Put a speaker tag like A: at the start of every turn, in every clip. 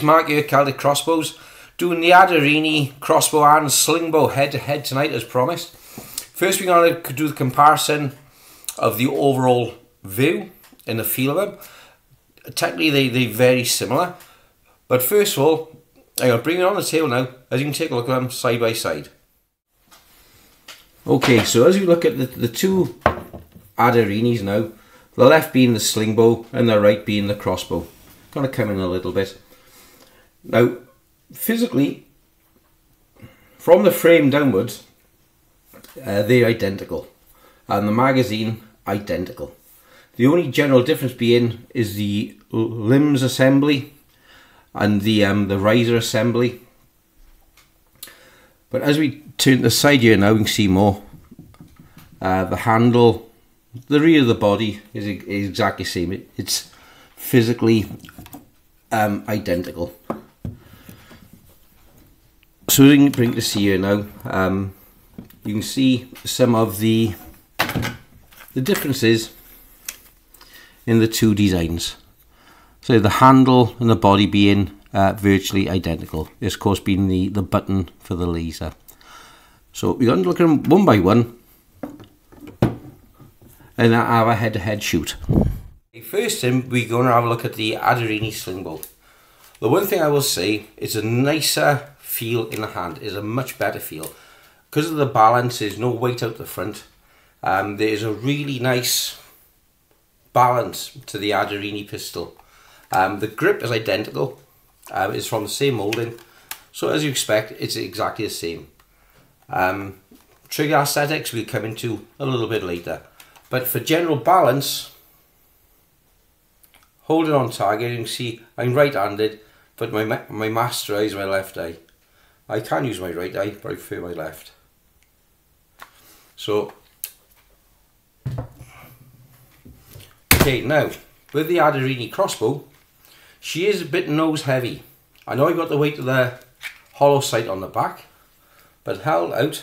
A: guys, Mark Celtic Crossbows, doing the Adderini crossbow and slingbow head to head tonight as promised. First we're going to do the comparison of the overall view and the feel of them. Technically they, they're very similar, but first of all, I'm going to bring it on the table now, as you can take a look at them side by side. Okay, so as you look at the, the two Adderinis now, the left being the slingbow and the right being the crossbow. Going to come in a little bit. Now, physically, from the frame downwards, uh, they're identical. And the magazine, identical. The only general difference being is the limbs assembly and the um, the riser assembly. But as we turn the side here now, we can see more. Uh, the handle, the rear of the body is, is exactly the same. It, it's physically um, identical. So we bring this here now. Um, you can see some of the the differences in the two designs. So the handle and the body being uh, virtually identical. This of course being the, the button for the laser. So we're going to look at them one by one and have a head-to-head -head shoot. First thing, we're going to have a look at the Adderini Slingbow. The one thing I will say is a nicer feel in the hand, is a much better feel. Because of the balance, there's no weight out the front. Um, there's a really nice balance to the Adderini pistol. Um, the grip is identical, uh, it's from the same moulding. So as you expect, it's exactly the same. Um, trigger aesthetics we'll come into a little bit later. But for general balance, holding on target. You can see I'm right-handed, but my my master eye is my left eye. I can use my right eye, but I prefer my left. So, okay, now with the Adderini crossbow, she is a bit nose heavy. I know I got the weight of the hollow sight on the back, but held out.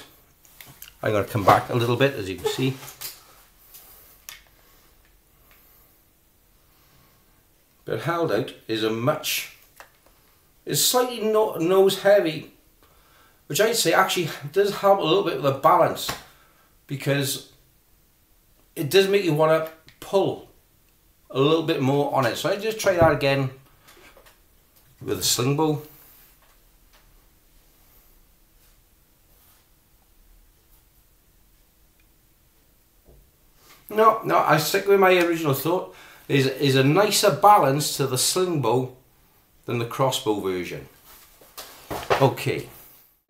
A: I'm going to come back a little bit, as you can see. but held out is a much is slightly no, nose heavy which I'd say actually does help a little bit with the balance because it does make you want to pull a little bit more on it. So I just try that again with a sling bow no no I stick with my original thought. Is, is a nicer balance to the sling bow than the crossbow version. Okay,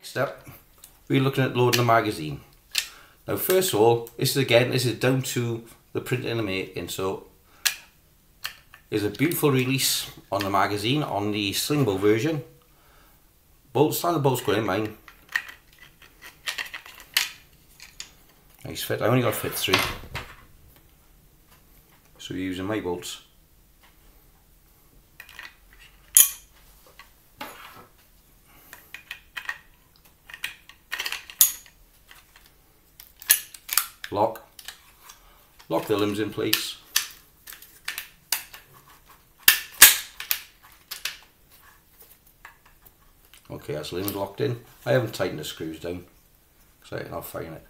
A: next up we're looking at loading the magazine. Now first of all, this is again, this is down to the printing and the making, so is a beautiful release on the magazine on the sling bow version. Bolts, standard bolts going in mine. Nice fit, I only got fit three so we're using my bolts. Lock. Lock the limbs in place. Okay, that's limbs locked in. I haven't tightened the screws down because I'll find it.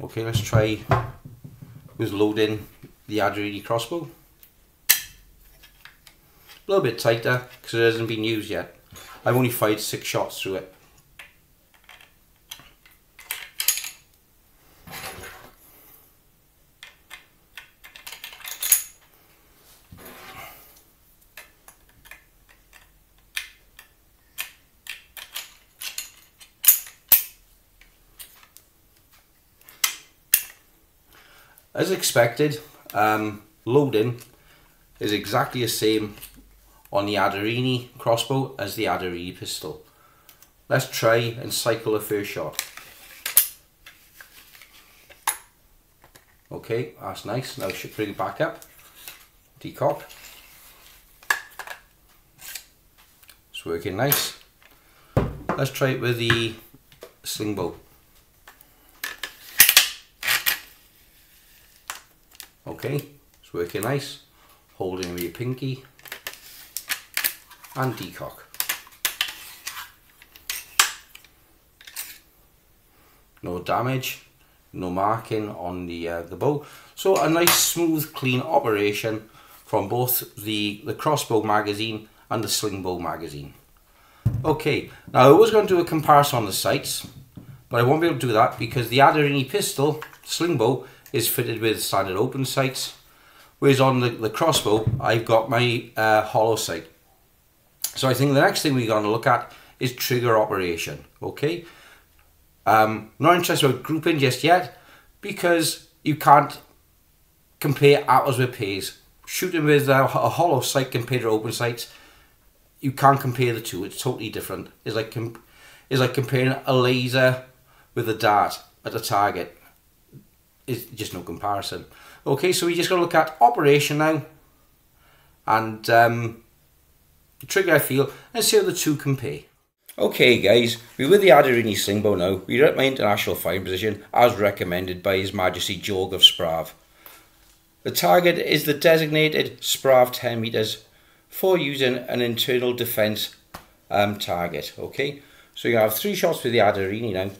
A: Okay, let's try was loading the Adderini crossbow. A little bit tighter because it hasn't been used yet. I've only fired six shots through it. As expected, um, loading is exactly the same on the Adderini crossbow as the Adderini pistol. Let's try and cycle the first shot. Okay, that's nice. Now should bring it back up. Decock. It's working nice. Let's try it with the sling bow. Okay, it's working nice. Holding with your pinky. and decock. No damage, no marking on the uh, the bow. So a nice smooth clean operation from both the, the crossbow magazine and the slingbow magazine. Okay, now I was going to do a comparison on the sights, but I won't be able to do that because the Adderini pistol sling bow is fitted with standard open sights, whereas on the, the crossbow I've got my uh, hollow sight. So I think the next thing we're going to look at is trigger operation, okay? Um, not interested about grouping just yet because you can't compare apples with pears. Shooting with a, a hollow sight compared to open sights, you can't compare the two. It's totally different. It's like it's like comparing a laser with a dart at a target. It's just no comparison. Okay, so we just got to look at operation now, and um, trigger I feel, and see how the two compare. Okay guys, we're with the Adderini Slingbow now. We're at my international firing position as recommended by His Majesty Georg of Sprave. The target is the designated Sprave 10 meters for using an internal defense um, target. Okay, so you have three shots with the Adderini now.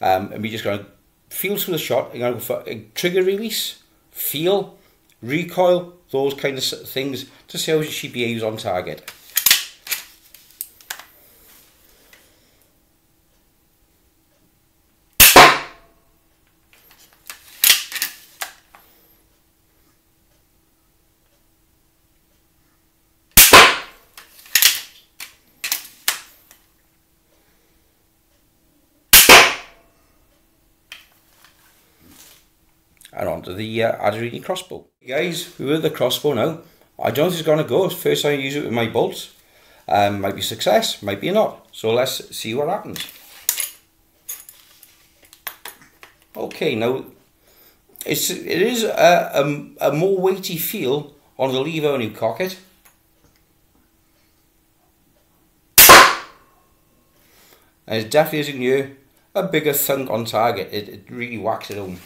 A: Um, and we're just going to feel through the shot. You're going to go for a trigger release, feel, recoil, those kind of things to see how she behaves on target. and onto the uh, crossbow. Guys, we are with the crossbow now. I don't if it's going to go. First time I use it with my bolts. Um, might be success, might be not. So let's see what happens. Okay, now it's it is a, a, a more weighty feel on the lever when you cock it. And it definitely, as you can a bigger thunk on target. It, it really whacks it home.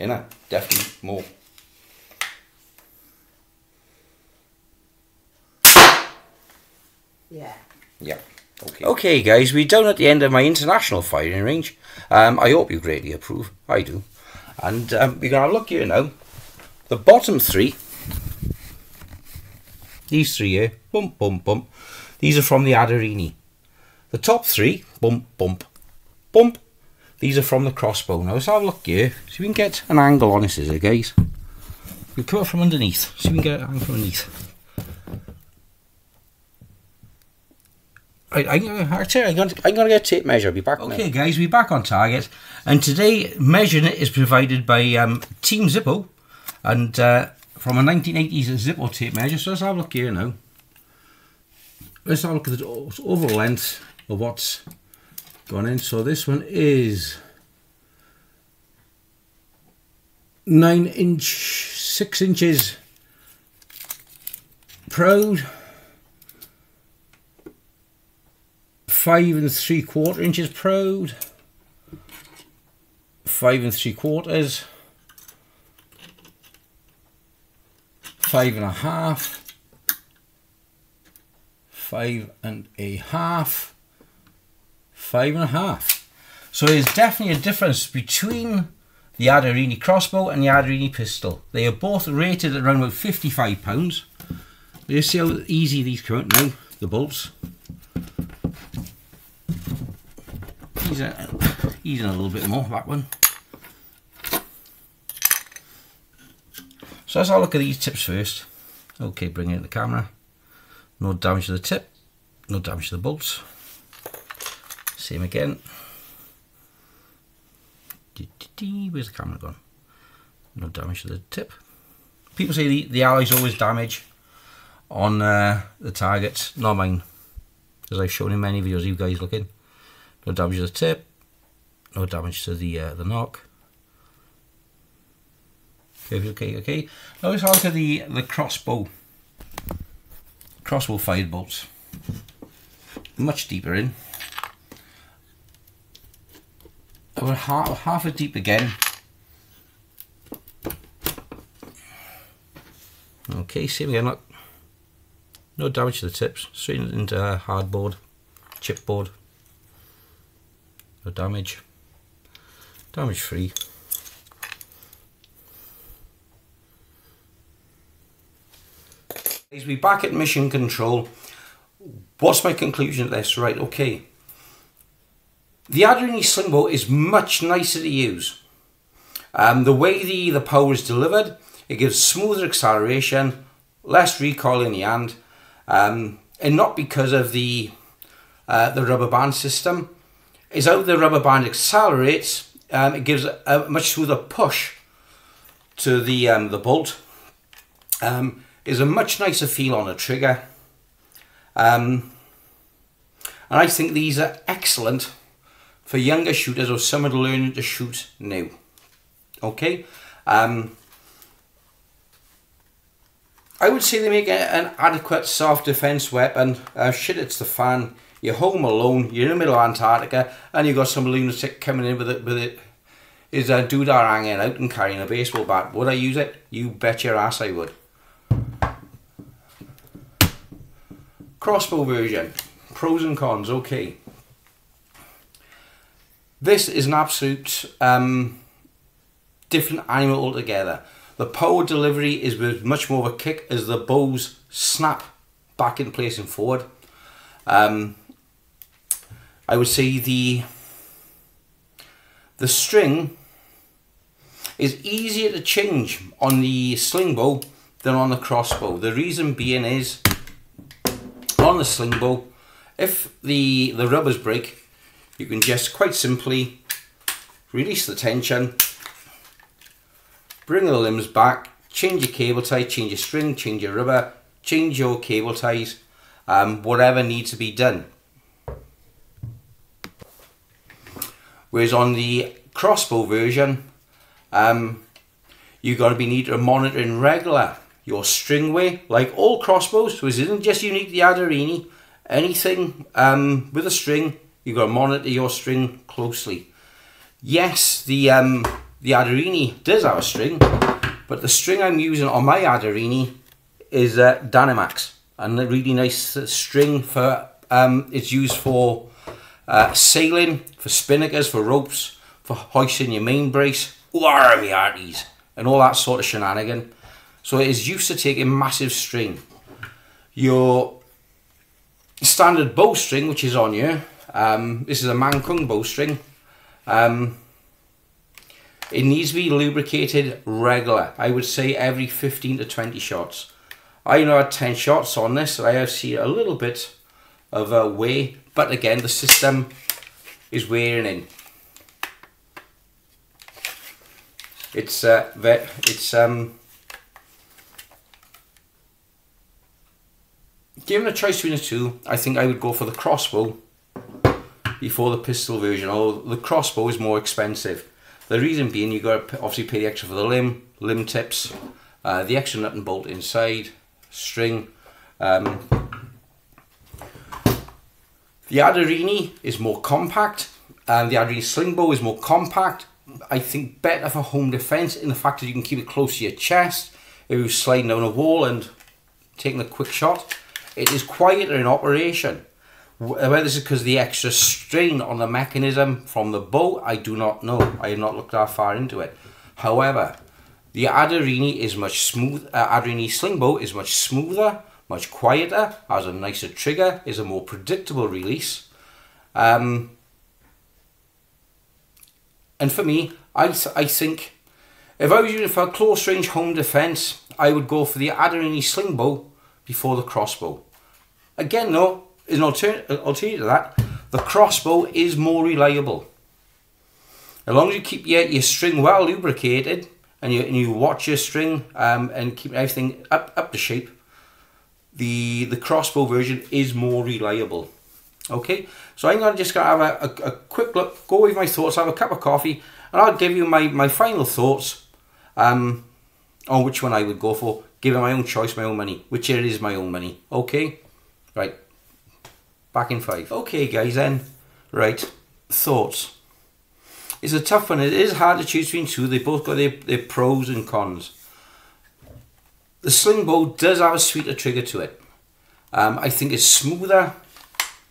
A: You know, definitely more.
B: Yeah.
A: Yeah. Okay. Okay, guys, we're down at the end of my international firing range. Um, I hope you greatly approve. I do. And um, we're going to have a look here now. The bottom three, these three here, bump, bump, bump. These are from the Adderini. The top three, bump, bump, bump, these are from the crossbow. Now let's have a look here. See if we can get an angle on this scissor, guys. We'll come up from underneath. See if we can get an angle from underneath. I, I, actually, I'm going, to, I'm to get a tape measure. I'll be back Okay, now. guys, we're back on target. And today, measuring it is provided by um, Team Zippo. And uh, from a 1980s Zippo tape measure. So let's have a look here now. Let's have a look at the overall length of what's gone in. So this one is nine inch, six inches proud, five and three quarter inches proud, five and three quarters, five and a half, five and a half, five and a half. So there's definitely a difference between the Adderini crossbow and the Adderini pistol. They are both rated at around about 55 pounds. You see how easy these come out now, the bolts. These are easing a little bit more, that one. So let's have a look at these tips first. Okay, bring it in the camera. No damage to the tip, no damage to the bolts. Same again. Where's the camera gone? No damage to the tip. People say the, the alloy's always damage on uh, the targets. Not mine. As I've shown in many videos, you guys looking. No damage to the tip. No damage to the uh, the nock. Okay, okay, okay. Now let's look at the, the crossbow. Crossbow fired bolts. Much deeper in. We're half, half a deep again. Okay, same again, look. No damage to the tips, straight into uh, hardboard, chipboard. No damage. Damage free. We're back at mission control. What's my conclusion at this? Right, okay. The Adderini Slingbow is much nicer to use. Um, the way the, the power is delivered, it gives smoother acceleration, less recoil in the hand, um, and not because of the uh, the rubber band system. Is how the rubber band accelerates, um, it gives a, a, much smoother push to the um, the bolt. Um, is a much nicer feel on a trigger. Um, and I think these are excellent for younger shooters or someone learning to shoot new. Okay. Um, I would say they make an adequate self-defense weapon. Uh, shit, it's the fan. You're home alone. You're in the middle of Antarctica, and you've got some lunatic coming in with it. With it is a doodah hanging out and carrying a baseball bat. Would I use it? You bet your ass I would. Crossbow version. Pros and cons. Okay. This is an absolute um, different animal altogether. The power delivery is with much more of a kick as the bows snap back in place and forward. Um, I would say the the string is easier to change on the sling bow than on the crossbow. The reason being is on the sling bow, if the, the rubbers break, you can just quite simply release the tension bring the limbs back, change your cable tie, change your string, change your rubber, change your cable ties, um, whatever needs to be done. Whereas on the crossbow version, um, you're going to be need to monitoring regular your string way, like all crossbows, so this isn't just unique to the Adderini, anything um, with a string, you've got to monitor your string closely. Yes, the um, the Adderini does have a string, but the string I'm using on my Adderini is uh, Dynamax, and a really nice string for, um, it's used for uh, sailing, for spinnakers, for ropes, for hoisting your main brace, army arties, and all that sort of shenanigan. So it is used to taking massive string. Your standard bowstring, which is on you, um, this is a Mankung bowstring. Um, it needs to be lubricated regular. I would say every 15 to 20 shots. I know had 10 shots on this, I have seen a little bit of a wear, but again, the system is wearing in. It's uh, it's um, given a choice between the two, I think I would go for the crossbow before the pistol version. Although the crossbow is more expensive. The reason being you've got to obviously pay the extra for the limb, limb tips, uh, the extra nut and bolt inside, string. Um, the Adderini is more compact, and the Adderini sling bow is more compact. I think better for home defence in the fact that you can keep it close to your chest. If you're sliding down a wall and taking a quick shot, it is quieter in operation. Whether this is because the extra strain on the mechanism from the bow, I do not know. I have not looked that far into it. However, the Adderini is much smooth. Uh, Adderini sling bow is much smoother, much quieter, has a nicer trigger, is a more predictable release. Um, and for me, I, I think if I was using for close range home defence, I would go for the Adderini sling bow before the crossbow. Again, though, is an alternative, alternative to that. The crossbow is more reliable. As long as you keep your, your string well lubricated and you, and you watch your string um, and keep everything up, up to shape, the, the crossbow version is more reliable. Okay, so I'm gonna just gonna have a, a, a, quick look, go with my thoughts, have a cup of coffee, and I'll give you my, my final thoughts um, on which one I would go for, given my own choice, my own money, which it is my own money. Okay, right. Back in five. Okay, guys, then. Right. Thoughts. It's a tough one. It is hard to choose between two. They both got their, their pros and cons. the sling bow does have a sweeter trigger to it. Um, I think it's smoother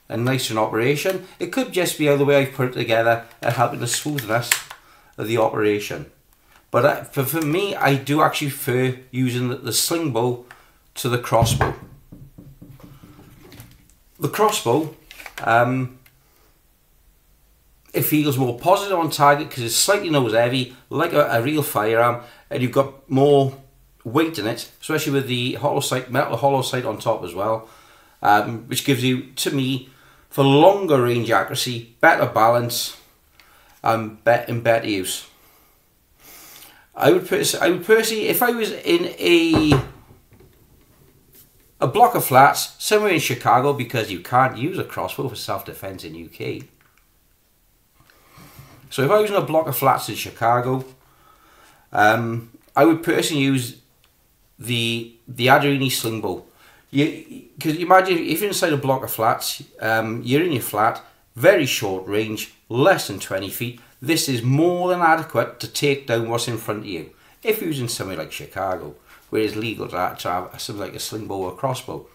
A: and nicer in operation. It could just be the way I've put it together and helping the smoothness of the operation. But uh, for, for me, I do actually prefer using the, the sling bow to the crossbow. The crossbow, um, it feels more positive on target because it's slightly nose heavy, like a, a, real firearm, and you've got more weight in it, especially with the hollow sight, metal hollow sight on top as well, um, which gives you, to me, for longer range accuracy, better balance, and better use. I would pers- I would personally, if I was in a a block of flats somewhere in Chicago, because you can't use a crossbow for self defense in UK. So if I was in a block of flats in Chicago, um, I would personally use the the Adderini sling bow. You, cause imagine if you're inside a block of flats, um, you're in your flat, very short range, less than 20 feet. This is more than adequate to take down what's in front of you. If you're in somewhere like Chicago, where it's legal to, have, something like a sling bow or a crossbow.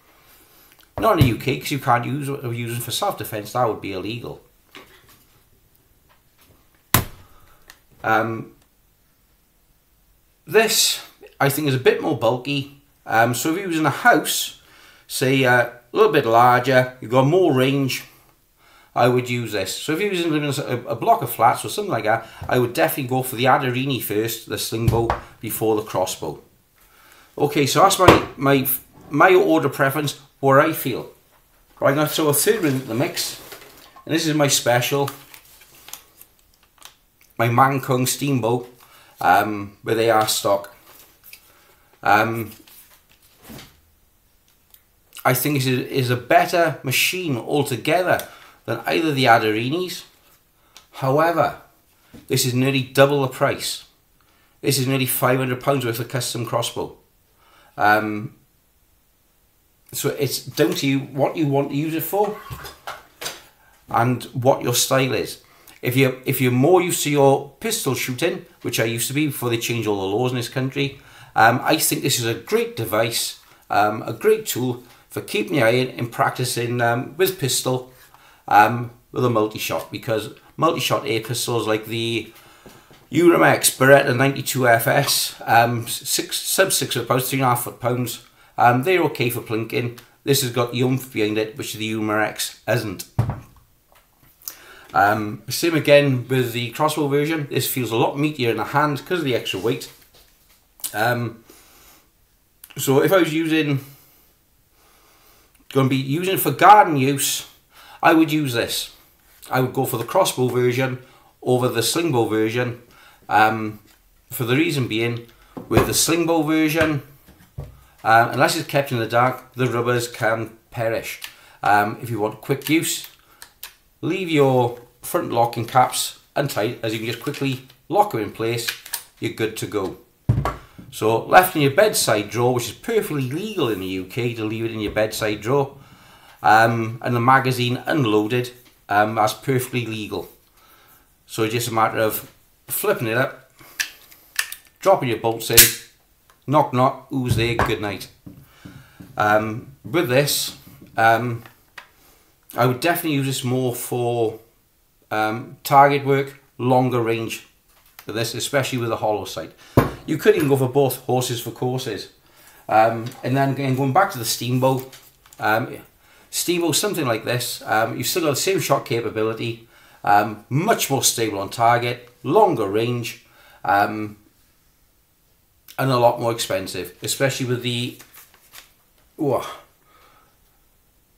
A: Not in the UK, because you can't use what they're using for self-defence, that would be illegal. Um, this, I think, is a bit more bulky. Um, so if you're using a house, say uh, a little bit larger, you've got more range, I would use this. So if you're using a, a block of flats or something like that, I would definitely go for the Adderini first, the sling bow, before the crossbow. Okay, so that's my my my order preference, where I feel. Right, I'm going to throw a third one into the mix. And this is my special, my Man Kung Steambow, um, where they are stock. Um, I think it is a better machine altogether than either the Adderinis. However, this is nearly double the price. This is nearly £500 worth of custom crossbow. Um, so it's down to you what you want to use it for and what your style is. If you're, if you're more used to your pistol shooting, which I used to be before they changed all the laws in this country, um, I think this is a great device, um, a great tool for keeping your eye in and practicing um, with pistol um, with a multi-shot because multi-shot air pistols like the Umarex Beretta 92FS, um, six, sub six foot pounds, three and a half foot pounds. Um, they're okay for plinking. This has got oomph behind it, which the Umarex hasn't. Um, same again with the crossbow version. This feels a lot meatier in the hand because of the extra weight. Um, so if I was using, going to be using for garden use, I would use this. I would go for the crossbow version over the slingbow version um, for the reason being, with the slingbow version, um, unless it's kept in the dark, the rubbers can perish. Um, if you want quick use, leave your front locking caps untight as you can just quickly lock them in place, you're good to go. So left in your bedside drawer, which is perfectly legal in the UK to leave it in your bedside drawer, um, and the magazine unloaded, um, that's perfectly legal. So it's just a matter of flipping it up, dropping your bolts in, knock knock, who's there, good night. Um, with this, um, I would definitely use this more for um, target work, longer range this, especially with a hollow sight. You could even go for both horses for courses. Um, and then again, going back to the steambow, um, steambow, something like this, um, you've still got the same shot capability, um, much more stable on target, longer range, um, and a lot more expensive, especially with the oh,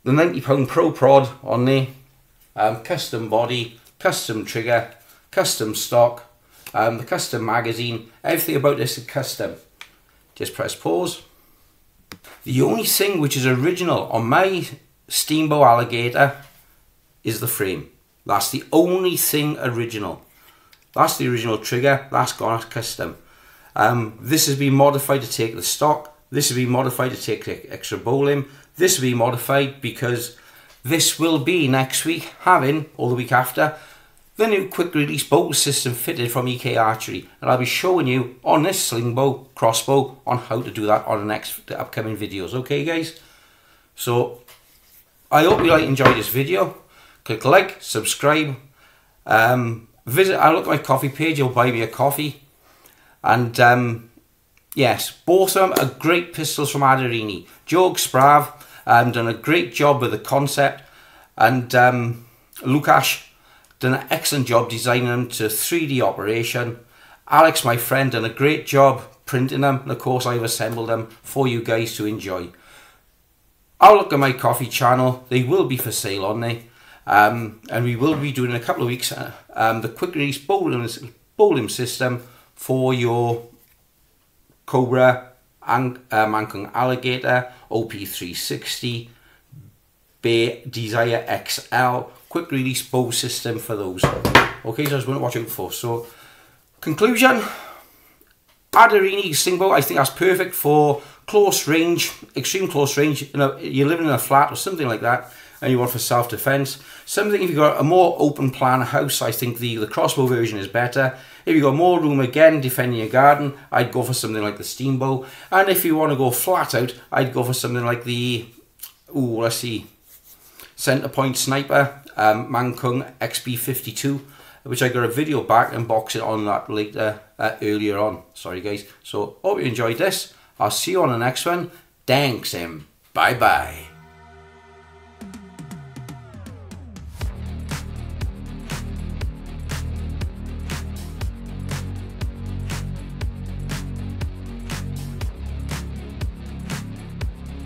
A: the ninety pound Pro Prod on there, um, custom body, custom trigger, custom stock, um, the custom magazine, everything about this is custom. Just press pause. The only thing which is original on my Steambow Alligator is the frame. That's the only thing original. That's the original trigger, that's gone custom. Um, this has been modified to take the stock, this has been modified to take the extra bowling, this will be modified because this will be next week having, or the week after, the new quick release bow system fitted from EK Archery. And I'll be showing you on this sling bow, crossbow on how to do that on the next the upcoming videos. Okay guys? So I hope you like enjoy this video. Click like subscribe um, visit I look at my coffee page you'll buy me a coffee and um, yes both of them are great pistols from Adderini Joerg Sprave um, done a great job with the concept and um, Lukasz done an excellent job designing them to 3D operation. Alex, my friend, done a great job printing them, and of course I've assembled them for you guys to enjoy. I'll look at my coffee channel, they will be for sale on there. Um, and we will be doing in a couple of weeks uh, um, the quick release bowling, bowling system for your Cobra, Ang, Mankung Alligator, OP360, Bear Desire XL, quick release bow system for those. Okay, so I was going to watch out for. So, conclusion, Adderini sling bow, I think that's perfect for close range, extreme close range. You know, you're living in a flat or something like that, and you want for self-defense. Something if you've got a more open plan house, I think the, the crossbow version is better. If you've got more room again, defending your garden, I'd go for something like the steam bow. And if you want to go flat out, I'd go for something like the, ooh, let's see, center point sniper um, Mankung XP52 which I got a video back and box it on that later uh, earlier on sorry guys so hope you enjoyed this I'll see you on the next one thanks and bye bye